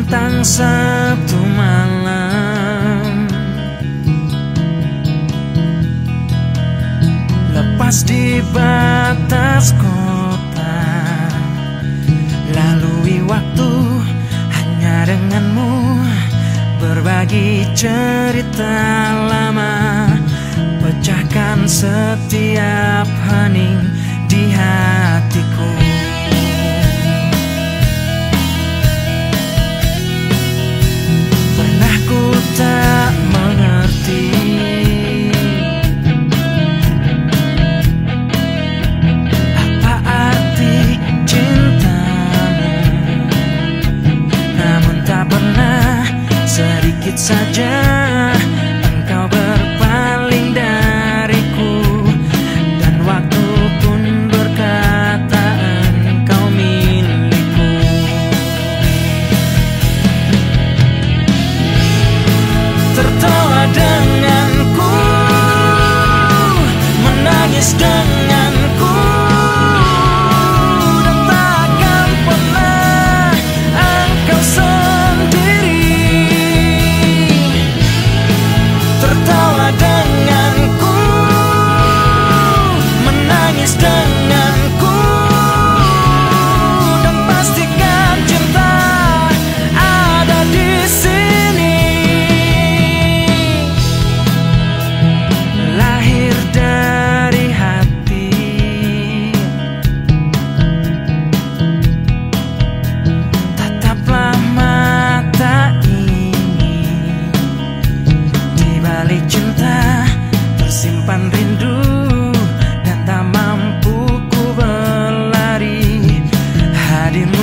datang Sabtu malam. Lepas di batas kota Lalui waktu hanya denganmu. Berbagi cerita lama Pecahkan setiap hening di hatiku I just I didn't